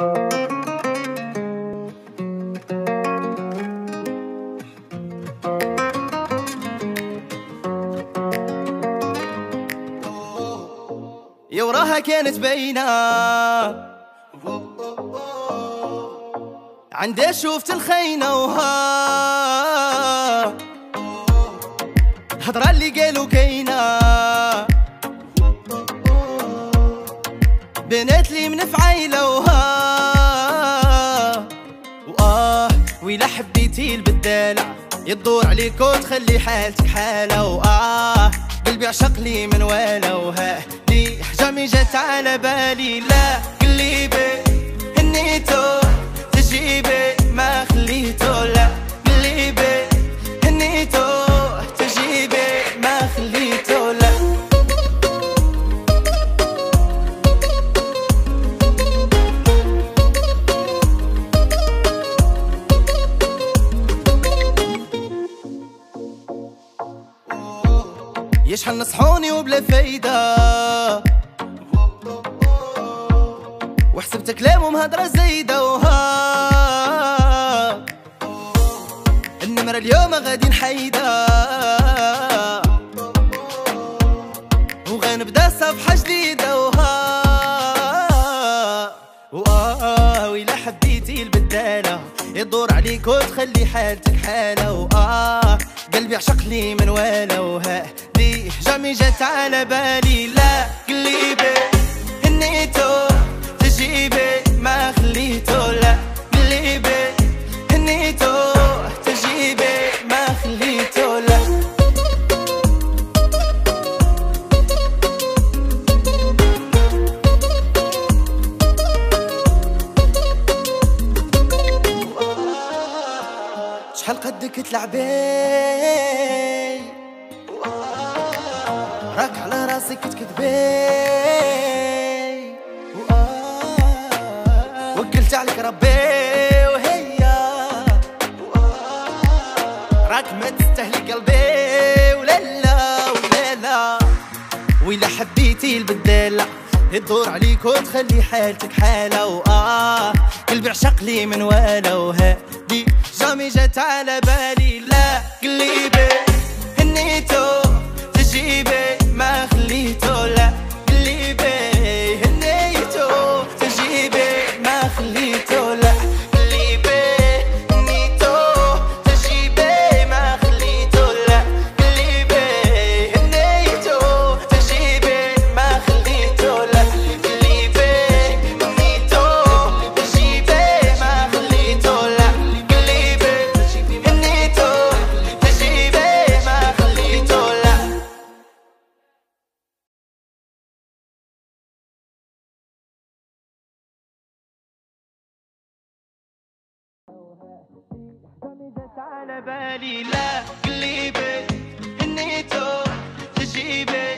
يا وراها كانت باينة. عندي شوفت الخينة وها. الهضرة اللي قالوا كاينة. بنات لي من فعيلة وها. وآه ويلا حبيتي البدالة. يدور عليك وتخلي حالتك حالة. وآه قلبي عشق لي من والا وها لي حجامي جات على بالي. لا قلبي يشحن نصحوني وبلا فايدة. وحسبت كلامهم هضرة زايدة وها. النمرة اليوم غادي نحيدة وغنبدأ صفحة جديدة وها. وآه ويلا حبيتي البدالة. يدور عليك وتخلي حالتك حالة. وآه قلبي عشق لي من والا وها دي جامي جات على بالي. لا قلبي هنيتو تجيبي ما خليتو لا قلبي هنيتو تجيبي ما خليتو لا. شحال قدك تلعبي راك على راسك تكذبي وكلت عليك ربي وهي راك ما تستهلي قلبي ولا لا ولا لا وإلا حبيتي البدالة يدور عليك وتخلي حالتك حالة. وآه قلبي عشق لي من والا. وهادي جامي جات على بالي. لا قلبي هنيتو. على بالي لا قليبي إني تو تجيبي